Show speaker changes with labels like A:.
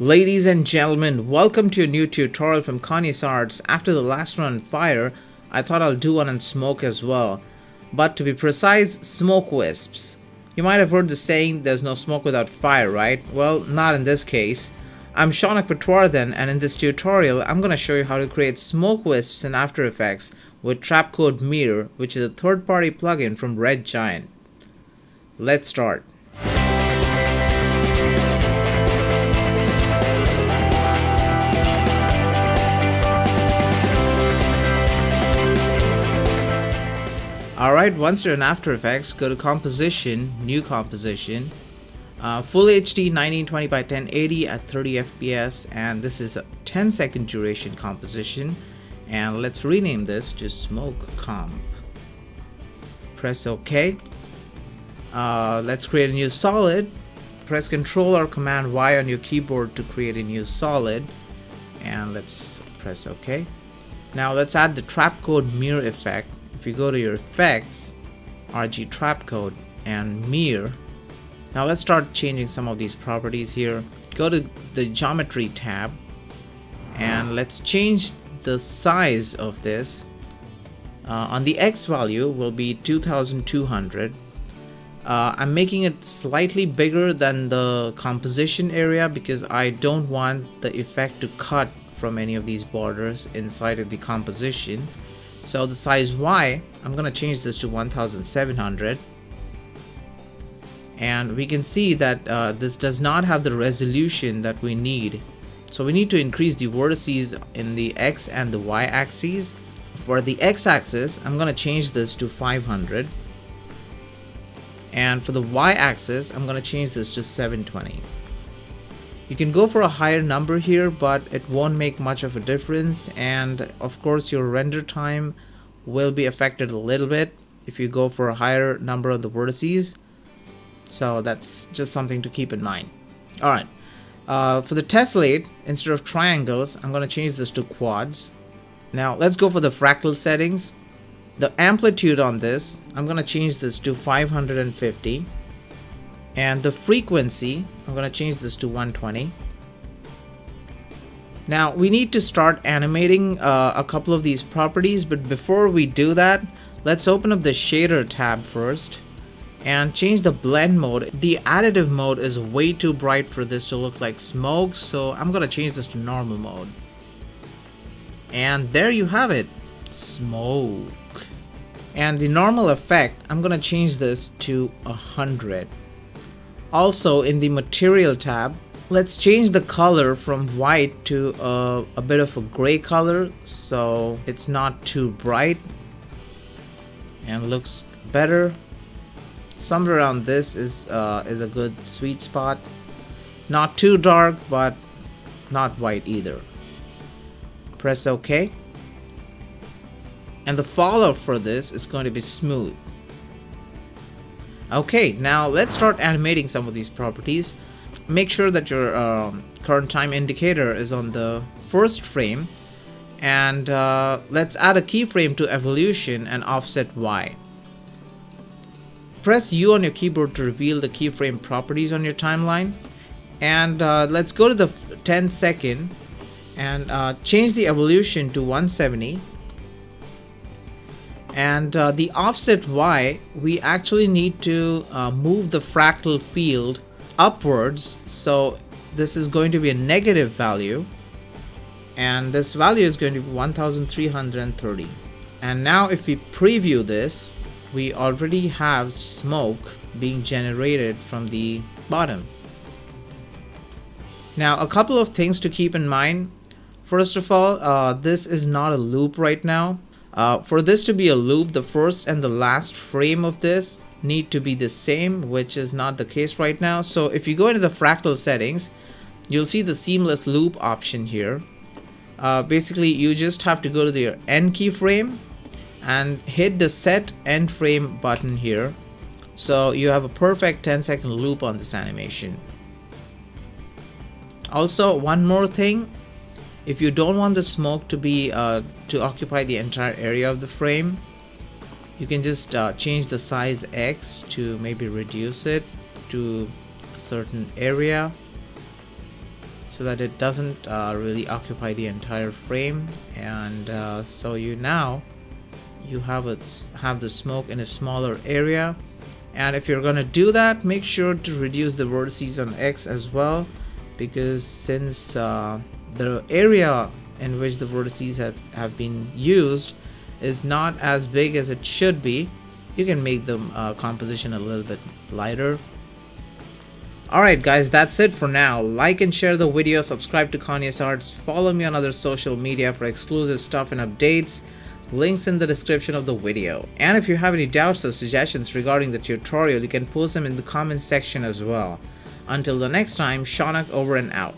A: Ladies and gentlemen, welcome to a new tutorial from Cauneaus Arts. After the last one on fire, I thought I'll do one on smoke as well. But to be precise, smoke wisps. You might have heard the saying, there's no smoke without fire, right? Well, not in this case. I'm Shounak Patwardhan and in this tutorial, I'm going to show you how to create smoke wisps in After Effects with Trapcode Mir, which is a third-party plugin from Red Giant. Let's start. Alright, once you're in After Effects, go to Composition, New Composition, uh, Full HD 1920 by 1080 at 30 FPS, and this is a 10 second duration composition. And let's rename this to Smoke Comp. Press OK. Uh, let's create a new solid. Press Ctrl or Command Y on your keyboard to create a new solid. And let's press OK. Now let's add the trapcode Mir effect if you go to your effects RG Trapcode and Mir now let's start changing some of these properties here. Go to the geometry tab and let's change the size of this. Uh, on the X value will be 2200 uh, I'm making it slightly bigger than the composition area because I don't want the effect to cut from any of these borders inside of the composition so the size Y, I'm gonna change this to 1700 and we can see that uh, this does not have the resolution that we need. So we need to increase the vertices in the X and the Y axes. For the X axis I'm gonna change this to 500 and for the Y axis I'm gonna change this to 720 you can go for a higher number here, but it won't make much of a difference. And of course, your render time will be affected a little bit if you go for a higher number of the vertices. So that's just something to keep in mind. All right. Uh, for the tessellate, instead of triangles, I'm going to change this to quads. Now let's go for the fractal settings. The amplitude on this, I'm going to change this to 550 and the frequency I'm gonna change this to 120 now we need to start animating uh, a couple of these properties but before we do that let's open up the shader tab first and change the blend mode. The additive mode is way too bright for this to look like smoke so I'm gonna change this to normal mode. And there you have it smoke. And the normal effect I'm gonna change this to a hundred also in the material tab, let's change the color from white to a, a bit of a gray color so it's not too bright and looks better. Somewhere around this is, uh, is a good sweet spot. Not too dark, but not white either. Press OK. And the follow for this is going to be smooth. Okay, now let's start animating some of these properties. Make sure that your um, current time indicator is on the first frame and uh, let's add a keyframe to evolution and offset Y. Press U on your keyboard to reveal the keyframe properties on your timeline and uh, let's go to the 10 second and uh, change the evolution to 170 and uh, the offset y we actually need to uh, move the fractal field upwards. So this is going to be a negative value. And this value is going to be 1330 and now if we preview this we already have smoke being generated from the bottom. Now a couple of things to keep in mind. First of all uh, this is not a loop right now uh, for this to be a loop, the first and the last frame of this need to be the same, which is not the case right now. So if you go into the fractal settings, you'll see the seamless loop option here. Uh, basically, you just have to go to the end keyframe and hit the set end frame button here. So you have a perfect 10 second loop on this animation. Also, one more thing, if you don't want the smoke to be uh, to occupy the entire area of the frame you can just uh, change the size X to maybe reduce it to a certain area so that it doesn't uh, really occupy the entire frame. And uh, so you now you have a, have the smoke in a smaller area. And if you're gonna do that make sure to reduce the vertices on X as well because since uh, the area in which the vertices have, have been used is not as big as it should be you can make the uh, composition a little bit lighter Alright guys, that's it for now. Like and share the video, subscribe to Cauneaus Arts, follow me on other social media for exclusive stuff and updates. Links in the description of the video. And if you have any doubts or suggestions regarding the tutorial, you can post them in the comments section as well. Until the next time, Shounak over and out.